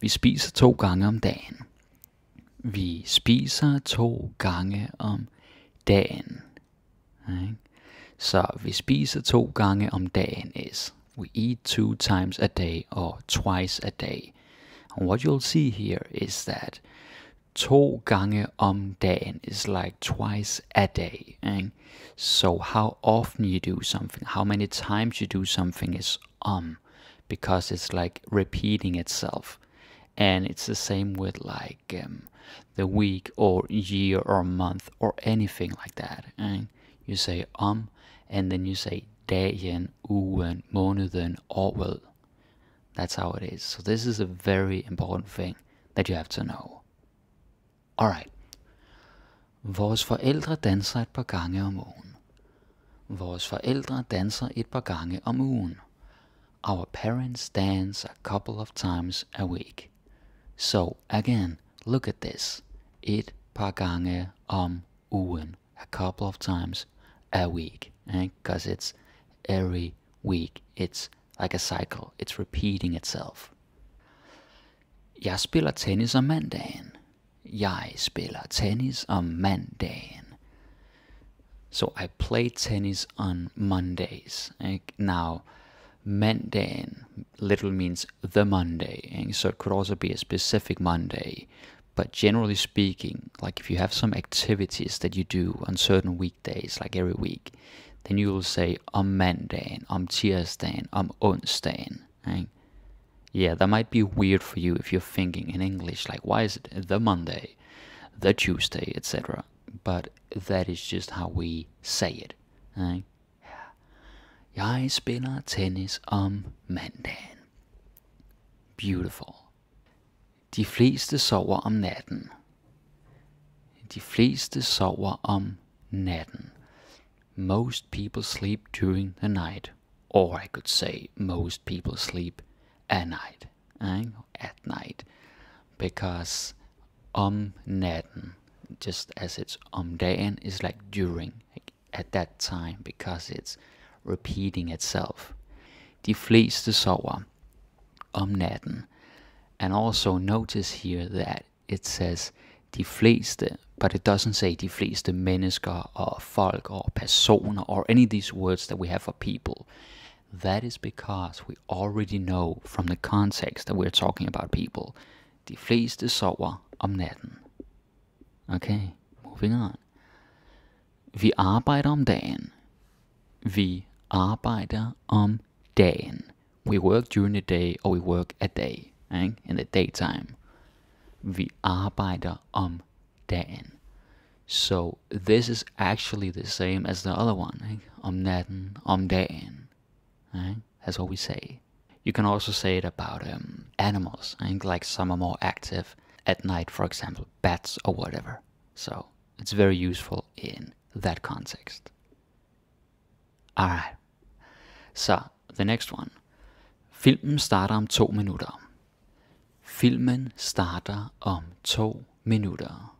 Vi spiser to gange om dagen. Vi spiser to gange om dagen. Right? Så vi spiser to gange om dagen is we eat two times a day or twice a day. And what you'll see here is that to gange om dagen is like twice a day. So how often you do something, how many times you do something is um because it's like repeating itself. And it's the same with like um, the week or year or month or anything like that. And you say um and then you say dagen, ugen, måneden, året. That's how it is. So this is a very important thing that you have to know. Alright. Vores forældre danser et par gange om ugen. Vores forældre danser et par gange om ugen. Our parents dance a couple of times a week. So again, look at this. Et par gange om ugen. A couple of times a week. Because eh? it's every week. It's like a cycle. It's repeating itself. Jeg spiller tennis om mandagen. Jeg spiller tennis om mandagen. So I play tennis on Mondays. Now, mandagen literally means the Monday. And so it could also be a specific Monday. But generally speaking, like if you have some activities that you do on certain weekdays, like every week, then you will say om mandagen, om tirsdagen, om onsdagen. Right? Yeah, that might be weird for you if you're thinking in English, like why is it the Monday, the Tuesday, etc. But that is just how we say it. Right? Jeg spiller tennis om mandagen. Beautiful. De fleste sover om natten. De fleste sover om natten. most people sleep during the night. Or I could say most people sleep at night. Eh? At night. Because om natten, just as it's om dagen, is like during, like at that time, because it's repeating itself. De fleste sover om natten. And also notice here that it says de fleste but it doesn't say de fleste mennesker or folk or personer or any of these words that we have for people. That is because we already know from the context that we're talking about people. De fleste sover om natten. Okay, moving on. Vi arbejder om dagen. Vi arbejder om dagen. We work during the day or we work a day, right? in the daytime. Vi arbejder om dagen. So this is actually the same as the other one. Right? Om natten, om dagen. Right? That's what we say. You can also say it about um, animals. I think like some are more active at night, for example, bats or whatever. So it's very useful in that context. Alright. So, the next one. Filmen starter om to minutter. Filmen starter om to minutter.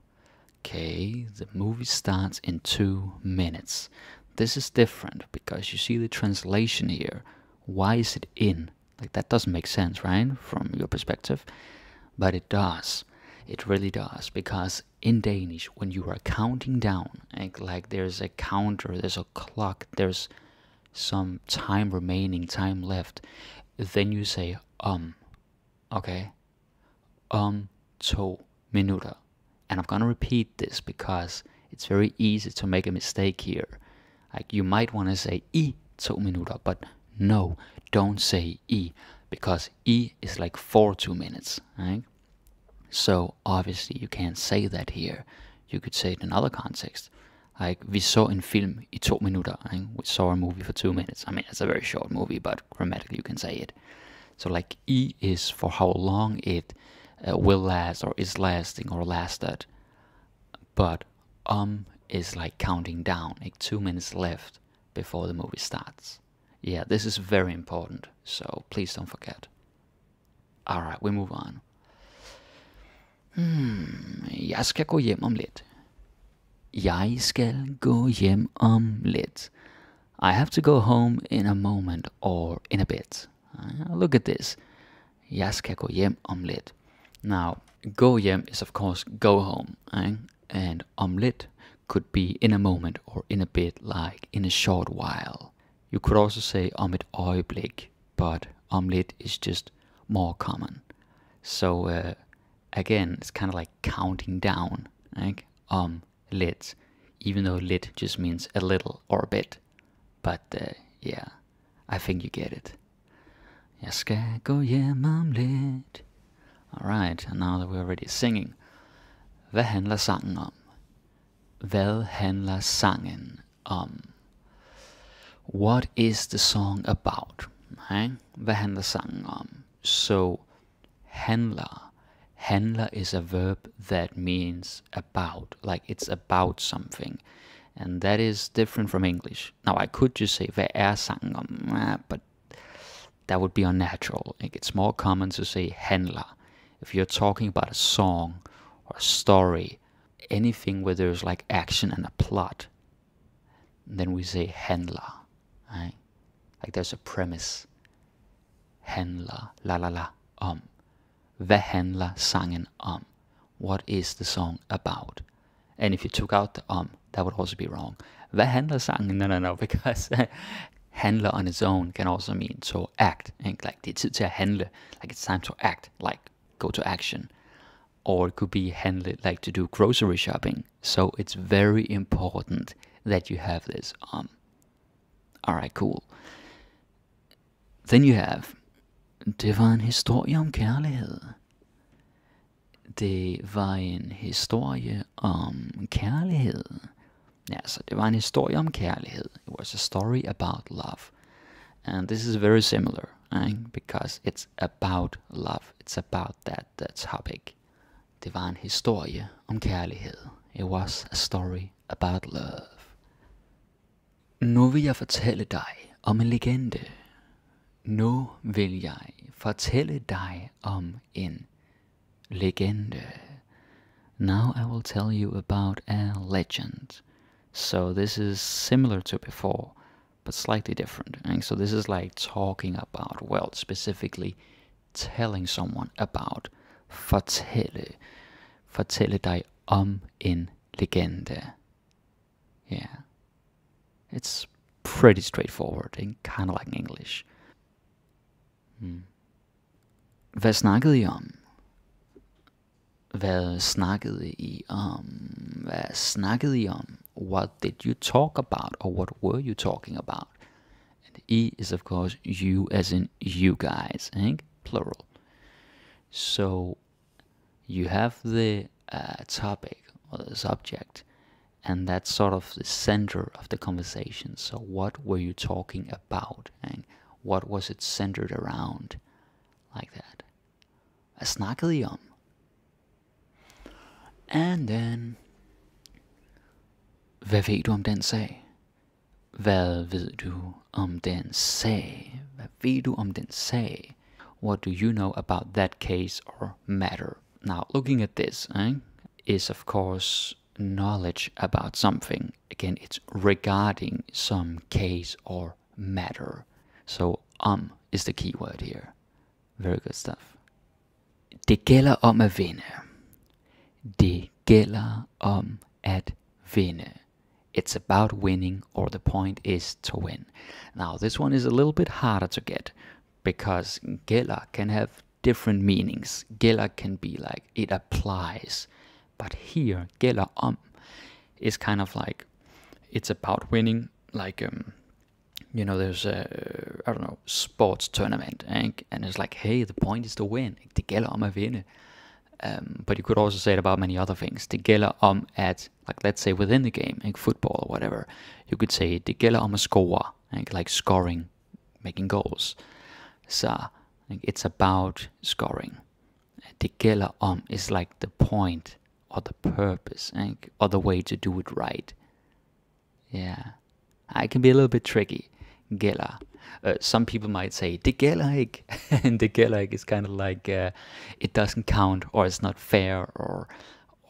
Okay, the movie starts in two minutes. This is different because you see the translation here. Why is it in? Like, that doesn't make sense, right? From your perspective. But it does. It really does. Because in Danish, when you are counting down, like, like there's a counter, there's a clock, there's some time remaining, time left, then you say um. Okay? Um, to minutter. And I'm to repeat this because it's very easy to make a mistake here. Like you might want to say i two minutter, but no, don't say i because i is like for two minutes, right? So obviously you can't say that here. You could say it in other context. Like we saw in film i two minutter, right? we saw a movie for two minutes. I mean, it's a very short movie, but grammatically you can say it. So like e is for how long it uh, will last or is lasting or lasted. But um is like counting down, like two minutes left before the movie starts. Yeah, this is very important, so please don't forget. Alright, we move on. Hmm, jeg skal gå hjem om lidt. Jeg skal gå hjem om lidt. I have to go home in a moment or in a bit. Uh, look at this. Jeg skal gå hjem om lidt. Now, go hjem is of course go home, eh? and omelet could be in a moment or in a bit, like in a short while. You could also say om et øjeblik, but omelet is just more common. So uh, again, it's kind of like counting down, like um lit, even though lit just means a little or a bit. But uh, yeah, I think you get it. Jeg skal gå hjem om. Alright, and now that we're already singing. Hvad handler sangen om? Hvad handler sangen om? What is the song about? Okay? Hvad handler sangen om? So, handler. Handler is a verb that means about, like it's about something. And that is different from English. Now, I could just say, hvad er om? But that would be unnatural. Like, it's more common to say handler. If you're talking about a song or a story, anything where there's like action and a plot, then we say handler. Right? Like there's a premise. Handler, la la la, om. Hvad handler sangen om? What is the song about? And if you took out the um, that would also be wrong. Hvad handler sangen? No, no, no, because handler on its own can also mean to act. And like det er tid til at handle. Like it's time to act. Like go to action. Or it could be handle like to do grocery shopping. So it's very important that you have this um. Alright, cool. Then you have Det var en historie om kærlighed. Det var en historie om kærlighed. Ja, så det var en historie om kærlighed. It was a story about love. And this is very similar, right? because it's about love. It's about that, that topic. Det var en historie om kærlighed. It was a story about love. Nu vil jeg fortælle dig om en legende. Nu vil jeg fortælle dig om en legende. Now I will tell you about a legend. So this is similar to before, but slightly different. And so this is like talking about, well, specifically telling someone about. Fortælle. Fortælle dig om en legende. Yeah. It's pretty straightforward and kind of like English. Hmm. Hvad snakkede I om? Hvad snakkede I om? Hvad snakkede I om? What did you talk about or what were you talking about? And E is of course you as in you guys, eh? plural. So you have the uh, topic or the subject and that's sort of the center of the conversation. So what were you talking about and what was it centered around? Like that. I om? And then Hvad ved du om den sag? Hvad ved du om den sag? Hvad ved du om den sag? What do you know about that case or matter? Now, looking at this eh, is of course knowledge about something. Again, it's regarding some case or matter. So, um is the key word here. Very good stuff. Det gælder om at vinde. Gælder om at vinde. It's about winning, or the point is to win. Now, this one is a little bit harder to get because gela can have different meanings. Gela can be like it applies, but here gela om is kind of like it's about winning. Like um, you know, there's a I don't know sports tournament, and, and it's like, hey, the point is to win. Det gælder om at vinde. Um, but you could also say it about many other things. Det gælder om at, like let's say within the game, like football or whatever, you could say det gælder om at score, like, like scoring, making goals. So like, it's about scoring. Det gælder om is like the point or the purpose, like, or the way to do it right. Yeah, it can be a little bit tricky. Gælder. Uh, some people might say gælder ikke, and gælder ikke is kind of like uh, it doesn't count or it's not fair or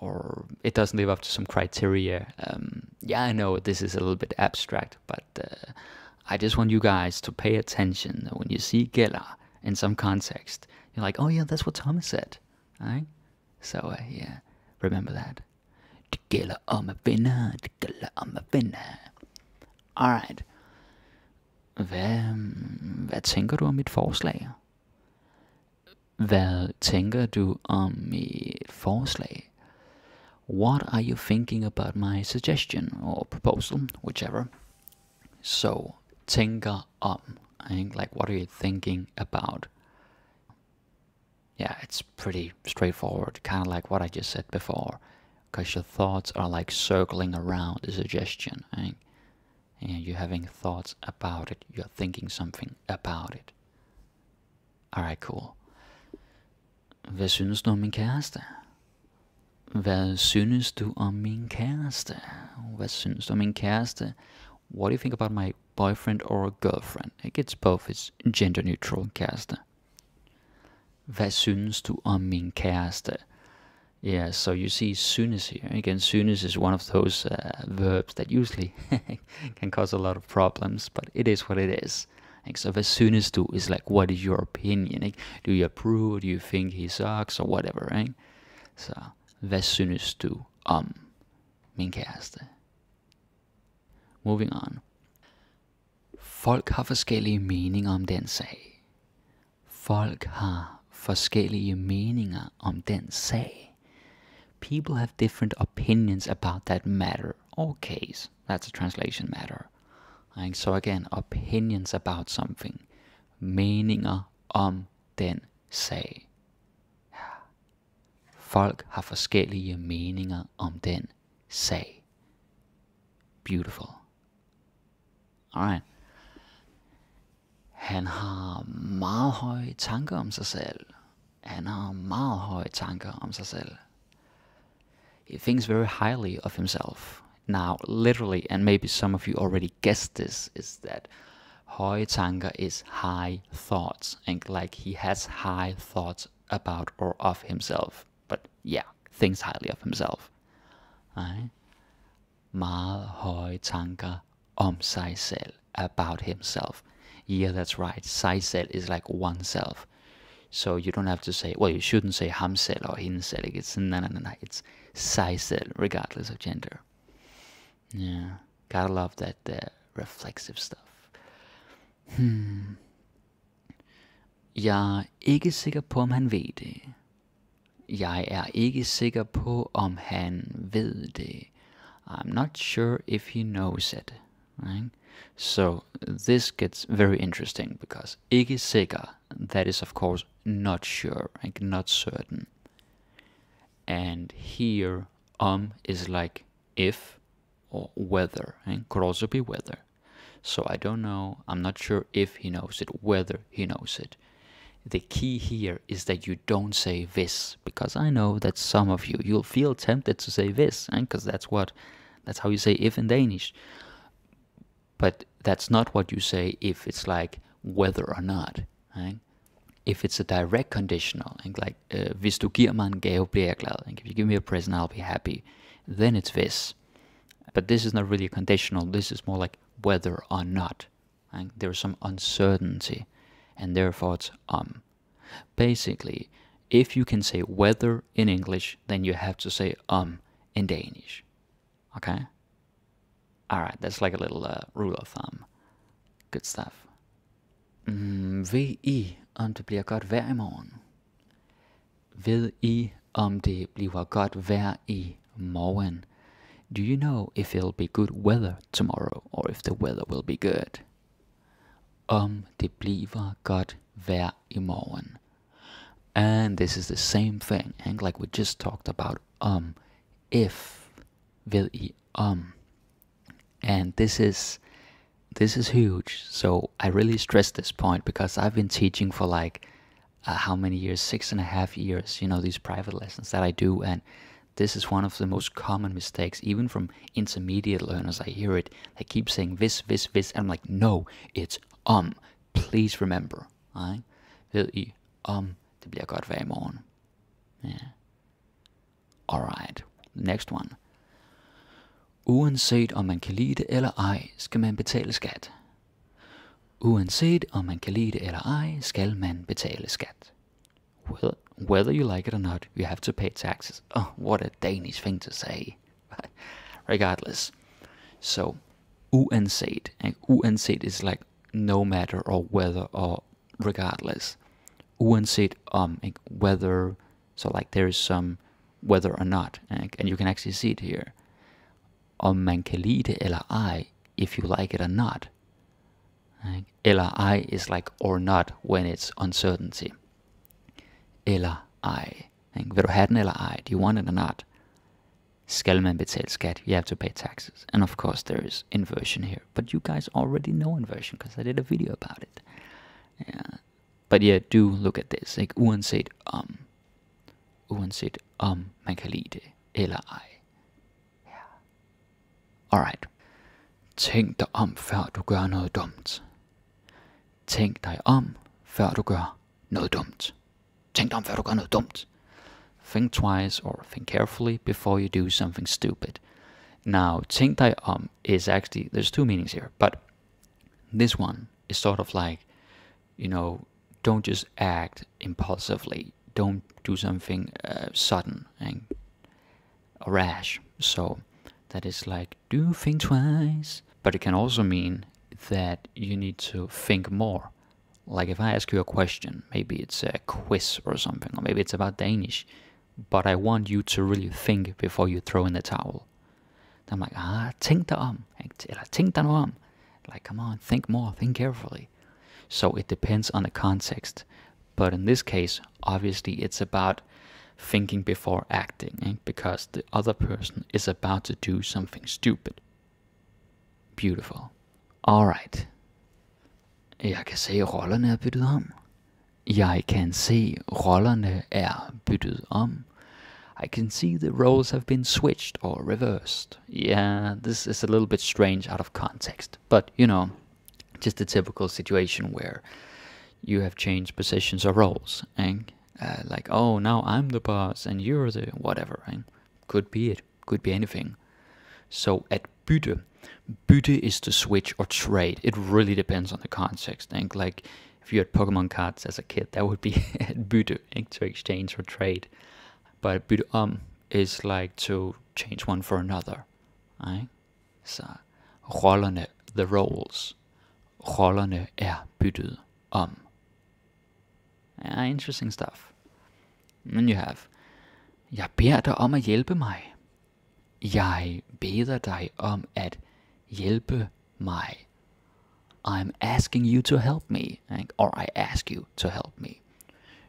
or it doesn't live up to some criteria. Um, yeah, I know this is a little bit abstract, but uh, I just want you guys to pay attention when you see gælder in some context. You're like, oh yeah, that's what Thomas said. Right? So uh, yeah, remember that. Gælder om at vinde, det gælder om at vinde. Alright. Hvad, hvad tænker du om mit forslag? Hvad tænker du om mit forslag? What are you thinking about my suggestion or proposal, whichever? So, tænker om, I think, like what are you thinking about? Yeah, it's pretty straightforward, kind of like what I just said before, because your thoughts are like circling around the suggestion, right? And you're having thoughts about it, you're thinking something about it. Alright, cool. Hvad synes du om min kæreste? Hvad synes du om min kæreste? Hvad synes du om min kæreste? What do you think about my boyfriend or girlfriend? It gets both. It's gender neutral kæreste. Hvad synes du om min kæreste? Yeah, so you see synes here. Again, synes is one of those uh, verbs that usually can cause a lot of problems, but it is what it is. Like, so as soon as do is like, what is your opinion? Like, do you approve? Do you think he sucks or whatever, right? Så, hvad synes du om min kæreste? Moving on. Folk har forskellige meninger om den sag. Folk har forskellige meninger om den sag. People have different opinions about that matter or case. That's a translation matter. Like, so again, opinions about something. Meninger om um, den sag. Folk har forskellige meninger om den sag. Beautiful. Alright. Han har meget høje tanker om sig selv. Han har meget høje tanker om sig selv. He thinks very highly of himself. Now, literally, and maybe some of you already guessed this, is that tanker is high thoughts, and like he has high thoughts about or of himself. But yeah, thinks highly of himself. Right? Meget høje om sig selv, about himself. Yeah, that's right. Sig selv is like oneself. So you don't have to say, well, you shouldn't say ham selv or hin selv. It's no, no, no, no. It's sig selv, regardless of gender. Yeah, gotta love that uh, reflexive stuff. Hmm. Jeg er ikke sikker på, om han ved det. Jeg er ikke sikker på, om han ved det. I'm not sure if he knows it. Right? So this gets very interesting because ikke sikker, that is of course not sure, like not certain. And here um is like if or whether, and could also be whether. So I don't know, I'm not sure if he knows it, whether he knows it. The key here is that you don't say this, because I know that some of you, you'll feel tempted to say this, and because that's what, that's how you say if in Danish. But that's not what you say if it's like whether or not. Right? If it's a direct conditional, like uh, hvis du giver mig en gave, bliver jeg glad. If you give me a present, I'll be happy. Then it's this. But this is not really a conditional. This is more like whether or not. Right? There's some uncertainty, and therefore it's um. Basically, if you can say whether in English, then you have to say um in Danish. Okay? Alright, that's like a little uh, rule of thumb. Good stuff. Mm, ved I, om det bliver godt vejr i morgen? Ved I, om det bliver godt vejr i morgen? Do you know if it'll be good weather tomorrow, or if the weather will be good? Om det bliver godt vejr i morgen. And this is the same thing, and like we just talked about um, if, ved I um. And this is this is huge. So I really stress this point because I've been teaching for like uh, how many years? Six and a half years. You know these private lessons that I do, and this is one of the most common mistakes, even from intermediate learners. I hear it. They keep saying this, this, this, and I'm like, no, it's um. Please remember, right? Ved I om det bliver godt i morgen? Yeah. Alright, next one. Uanset om man kan lide det eller ej, skal man betale skat. Uanset om man kan lide det eller ej, skal man betale skat. whether you like it or not, you have to pay taxes. Oh, what a Danish thing to say. Regardless. So, uanset. And uanset is like no matter or whether or regardless. Uanset um whether so like there is some whether or not and you can actually see it here. Om man kan lide det eller ej, if you like it or not. Eller ej is like or not when it's uncertainty. Eller ej. Vil du have den eller ej? Do you want it or not? Skal man betale skat? You have to pay taxes. And of course there is inversion here. But you guys already know inversion because I did a video about it. Yeah. But yeah, do look at this. Like uanset om. Uanset om man kan lide det eller ej. Alright. Tænk dig om, før du gør noget dumt. Tænk dig om, før du gør noget dumt. Tænk dig om, før du gør noget dumt. Think twice or think carefully before you do something stupid. Now, tænk dig om is actually, there's two meanings here, but this one is sort of like, you know, don't just act impulsively. Don't do something uh, sudden and rash. So that is like, do think twice. But it can also mean that you need to think more. Like if I ask you a question, maybe it's a quiz or something, or maybe it's about Danish, but I want you to really think before you throw in the towel. I'm like, ah, tænk dig om, eller tænk dig om. Like, come on, think more, think carefully. So it depends on the context. But in this case, obviously, it's about thinking before acting, eh? because the other person is about to do something stupid. Beautiful. Alright. Jeg kan se, rollerne er byttet om. Jeg kan se, rollerne er byttet om. I can see the roles have been switched or reversed. Yeah, this is a little bit strange out of context, but you know, just a typical situation where you have changed positions or roles, and uh, like, oh, now I'm the boss and you're the whatever, and could be it, could be anything. So at bytte, bytte is to switch or trade. It really depends on the context. And like if you had Pokemon cards as a kid, that would be at bytte to exchange or trade. But bytte om is like to change one for another. Right? Så rollerne, the roles, rollerne er byttet om. Yeah, interesting stuff. And you have, jeg beder dig om at hjælpe mig. Jeg beder dig om at hjælpe mig. I'm asking you to help me, or I ask you to help me.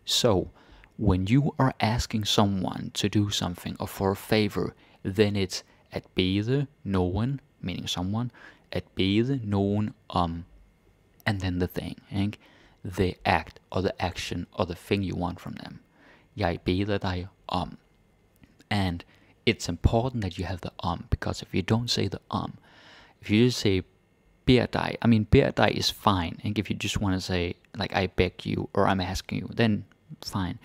So, when you are asking someone to do something or for a favor, then it's at bede nogen, meaning someone, at bede nogen om, and then the thing? The act or the action or the thing you want from them. Jeg beder dig om. And it's important that you have the um because if you don't say the um, if you just say beer die, I mean beer die is fine. And if you just want to say like I beg you or I'm asking you, then fine.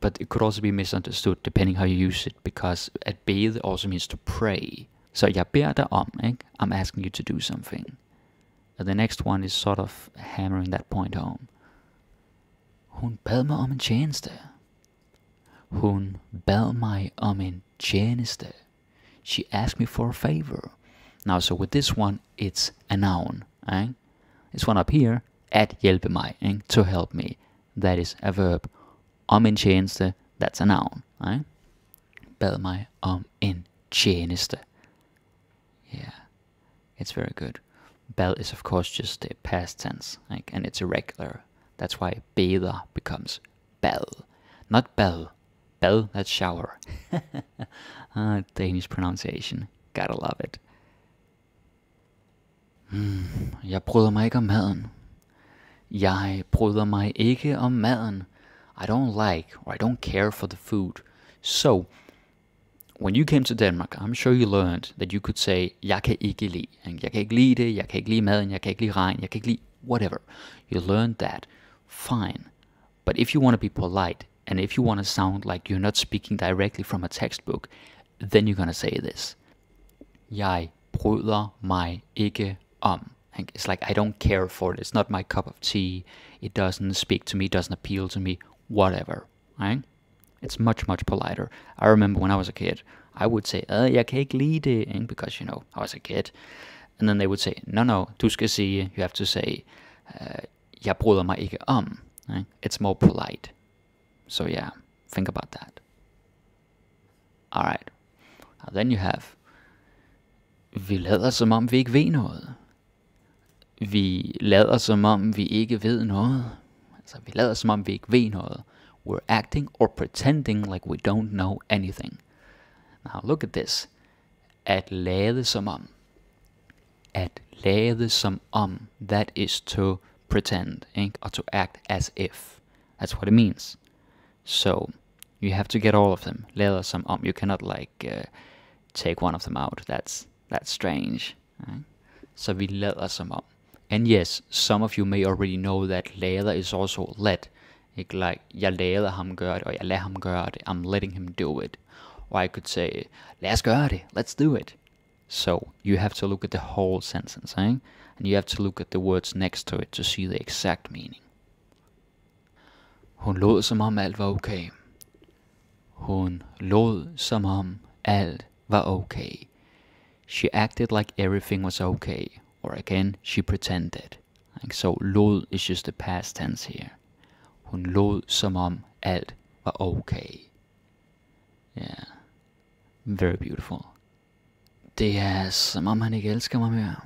But it could also be misunderstood depending how you use it because at bathe also means to pray. So beder dig om, ikke? I'm asking you to do something. The next one is sort of hammering that point home. Hun bad mig om en tjeneste. Hun bad mig om en tjeneste. She asked me for a favor. Now, so with this one, it's a noun. Eh? This one up here, at hjælpe mig, eh? to help me. That is a verb. Om en tjeneste, that's a noun. Eh? Bad mig om en tjeneste. Yeah, it's very good. Bell is of course just a past tense, like, and it's irregular. That's why beder becomes bell, not bell. Bell, that's shower. ah, Danish pronunciation. Gotta love it. Mm, jeg bryder mig ikke om maden. Jeg bryder mig ikke om maden. I don't like or I don't care for the food. So, when you came to Denmark, I'm sure you learned that you could say, jeg kan ikke lide. And Jeg kan ikke lide det, jeg kan ikke lide maden, jeg kan ikke lide regn, jeg kan ikke lide whatever. You learned that. Fine. But if you want to be polite, and if you want to sound like you're not speaking directly from a textbook, then you're going to say this. Jeg bryder mig ikke om. It's like I don't care for it. It's not my cup of tea. It doesn't speak to me, it doesn't appeal to me, whatever. right? It's much, much politer. I remember when I was a kid, I would say, uh, jeg kan ikke lide det, because, you know, I was a kid. And then they would say, no, no, du skal sige, you have to say, uh, jeg bryder mig ikke om. Right? It's more polite. So yeah, think about that. Alright. then you have, vi lader som om vi ikke ved noget. Vi lader som om vi ikke ved noget. Altså vi lader som om vi ikke ved noget. We're acting or pretending like we don't know anything. Now look at this. At lade som om. Um. At lade som om. Um. That is to pretend, ikke? or to act as if. That's what it means. So you have to get all of them. Lade som om. Um. You cannot like uh, take one of them out. That's that's strange. Right? Så vi lader som om. And yes, some of you may already know that lader is also let. Like, jeg lader ham gøre det, og jeg lader ham gøre det. I'm letting him do it. Or I could say, lad os gøre det. Let's do it. So you have to look at the whole sentence, eh? and you have to look at the words next to it to see the exact meaning. Hun lod som om alt var okay. Hun lod som om alt var okay. She acted like everything was okay. Or again, she pretended. Like so, lod is just the past tense here. Hun lod som om alt var okay. Yeah. Very beautiful. Det er som om han ikke elsker mig mere.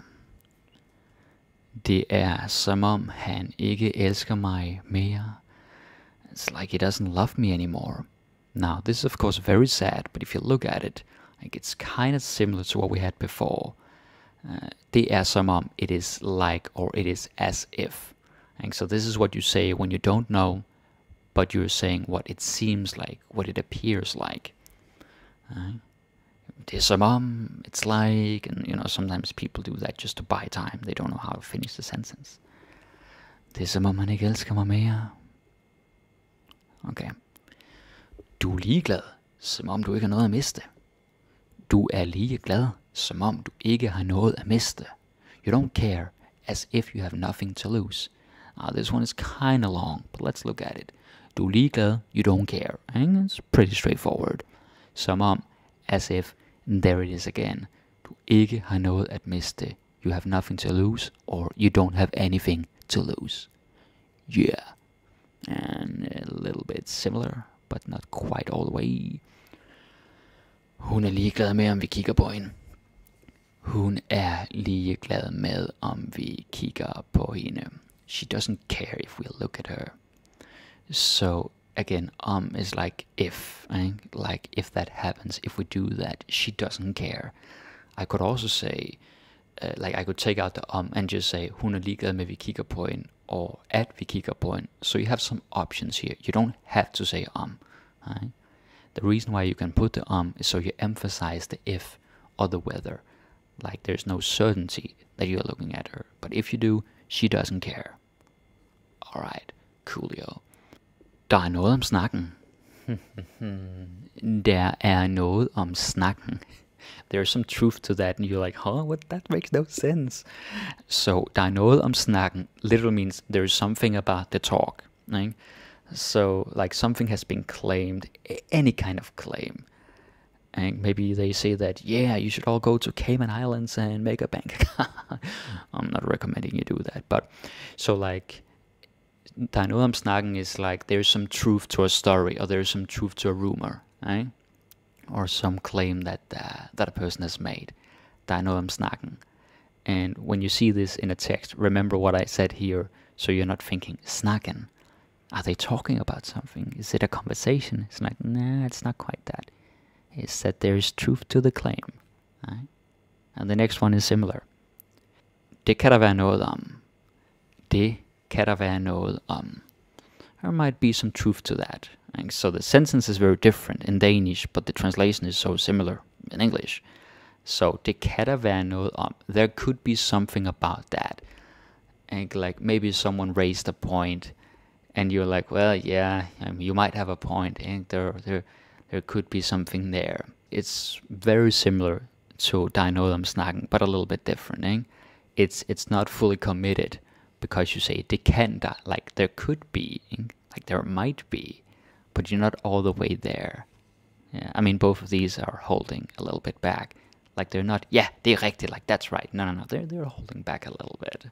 Det er som om han ikke elsker mig mere. It's like he doesn't love me anymore. Now, this is of course very sad, but if you look at it, like it's kind of similar to what we had before. Uh, det er som om it is like or it is as if. And so this is what you say when you don't know, but you're saying what it seems like, what it appears like. Uh, det er som it's like, and you know, sometimes people do that just to buy time. They don't know how to finish the sentence. Det er som om, han ikke elsker mig mere. Okay. Du er ligeglad, som om du ikke har noget at miste. Du er ligeglad, som om du ikke har noget at miste. You don't care, as if you have nothing to lose. Now, this one is kind of long, but let's look at it. Du er you don't care. And it's pretty straightforward. Som om, as if, there it is again. Du ikke har noget at miste. You have nothing to lose, or you don't have anything to lose. Yeah. And a little bit similar, but not quite all the way. Hun er ligeglad med, om vi kigger på hende. Hun er ligeglad med, om vi kigger på hende. She doesn't care if we look at her. So again, um is like if, eh? like if that happens, if we do that, she doesn't care. I could also say, uh, like I could take out the um and just say hun er ligeglad med vi kigger på hende, or at vi kigger på hende. So you have some options here. You don't have to say um. Right? The reason why you can put the um is so you emphasize the if or the whether. Like there's no certainty that you're looking at her. But if you do, she doesn't care. Alright, coolio. Der er noget om snakken. Der er noget om snakken. There's some truth to that, and you're like, huh, what? That makes no sense. So, der er noget om snakken literally means there's something about the talk. Right? So, like something has been claimed, any kind of claim. And maybe they say that, yeah, you should all go to Cayman Islands and make a bank. I'm not recommending you do that, but so like er noget om snakken is like there's some truth to a story or there's some truth to a rumor, right? Or some claim that uh, that a person has made. Er noget om snakken. And when you see this in a text, remember what I said here so you're not thinking, snakken. Are they talking about something? Is it a conversation? It's like, nah, it's not quite that. It's that there is truth to the claim. Right? And the next one is similar. Det kan der være noget om. Det være noget om. There might be some truth to that. And so the sentence is very different in Danish, but the translation is so similar in English. So det kan der være noget om. There could be something about that. And like maybe someone raised a point and you're like, well, yeah, you might have a point, and there, there, there could be something there. It's very similar to Dynodam Snacken, but a little bit different. Eh? It's it's not fully committed because you say det kan der, like there could be, like there might be, but you're not all the way there. Yeah, I mean, both of these are holding a little bit back. Like they're not, yeah, er like that's right. No, no, no, they're, they're holding back a little bit.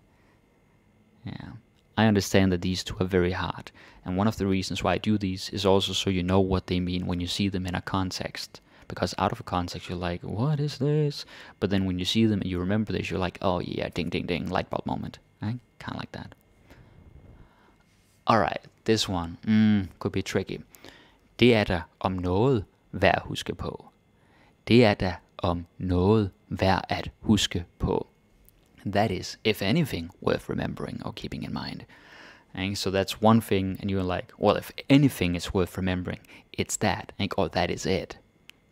Yeah. I understand that these two are very hard, and one of the reasons why I do these is also so you know what they mean when you see them in a context. Because out of a context, you're like, what is this? But then when you see them and you remember this, you're like, oh yeah, ding, ding, ding, light bulb moment. Right? Kind of like that. Alright, this one mm, could be tricky. Det er der om noget værd at huske på. Det er der om noget værd at huske på. That is, if anything, worth remembering or keeping in mind. And so that's one thing, and you're like, well, if anything is worth remembering, it's that. And oh, that is it.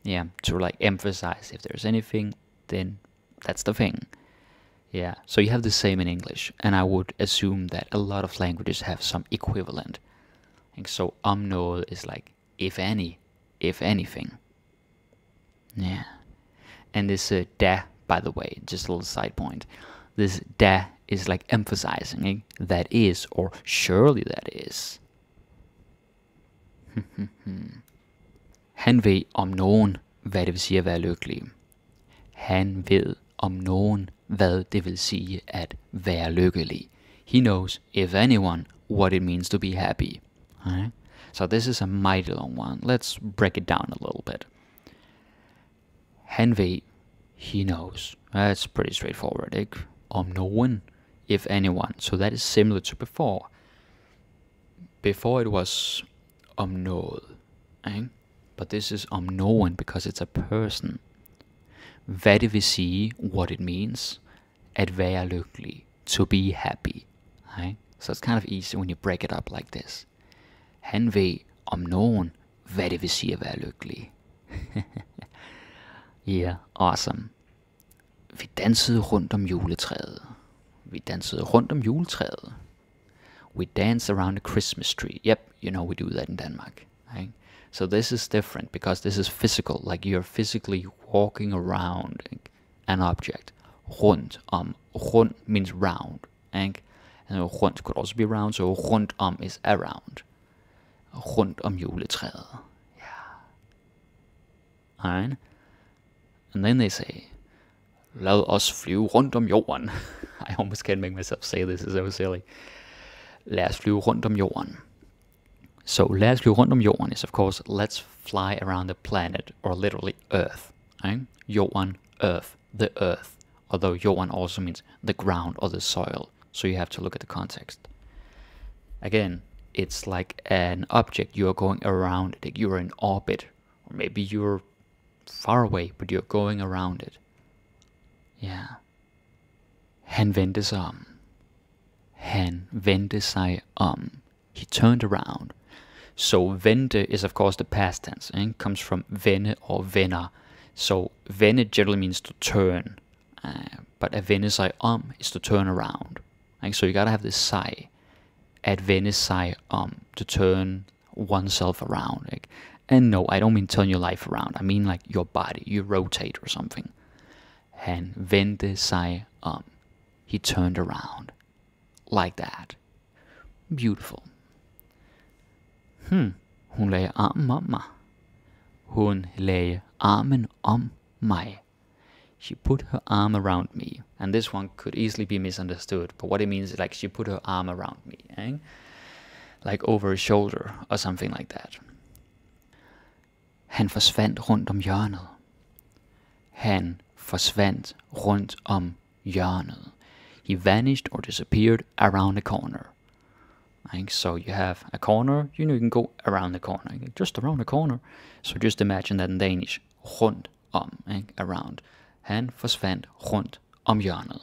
Yeah, to like emphasize if there's anything, then that's the thing. Yeah, so you have the same in English, and I would assume that a lot of languages have some equivalent. And so om noget is like, if any, if anything. Yeah. And this uh, da, by the way, just a little side point. This da is like emphasizing eh? that is or surely that is. Han ved om nogen, hvad det vil sige at være lykkelig. Han ved om nogen, hvad det vil sige at være lykkelig. He knows, if anyone, what it means to be happy. So this is a mighty long one. Let's break it down a little bit. Han ved, he knows. That's pretty straightforward, ikke? Om nogen, if anyone. So that is similar to before. Before it was om noget? But this is om nogen because it's a person. Hvad det vil sige, what it means, at være lykkelig, to be happy. Right? So it's kind of easy when you break it up like this. Han ved om nogen, hvad det vil sige at være lykkelig. yeah, awesome. Vi dansede rundt om juletræet. Vi dansede rundt om juletræet. We dance around the Christmas tree. Yep, you know we do that in Denmark. Right? So this is different because this is physical, like you're physically walking around an object. Rundt om. Um, rund means round. And rund could also be round, so rund om um, is around. Rund om juletræet. Yeah. Alright? And then they say, Lad os flyve rundt om jorden. I almost can't make myself say this, it's so silly. Lad os flyve rundt om jorden. So os flyve rundt om jorden is of course let's fly around the planet or literally Earth. Right? Jorden, Earth, the Earth. Although jorden also means the ground or the soil. So you have to look at the context. Again, it's like an object you are going around it. You're in orbit, or maybe you're far away, but you're going around it. Yeah. Han vendte sig om. Han vendte sig om. He turned around. So vende is of course the past tense and it comes from vende or venner. So vende generally means to turn, uh, but at vende sig om um is to turn around. Like, so you gotta have this sig at vende sig om um, to turn oneself around. Like, and no, I don't mean turn your life around. I mean like your body, you rotate or something. Han vendte sig om. Um, he turned around. Like that. Beautiful. Hmm, hun lagde armen om mig. Hun lagde armen om mig. She put her arm around me. And this one could easily be misunderstood, but what it means is like she put her arm around me, eh? like over her shoulder or something like that. Han forsvandt rundt om hjørnet. Han forsvandt rundt om hjørnet. He vanished or disappeared around a corner. Like, so you have a corner, you know, you can go around the corner, just around the corner. So just imagine that in Danish, rundt om, um, ikke? around. Han forsvandt rundt om hjørnet.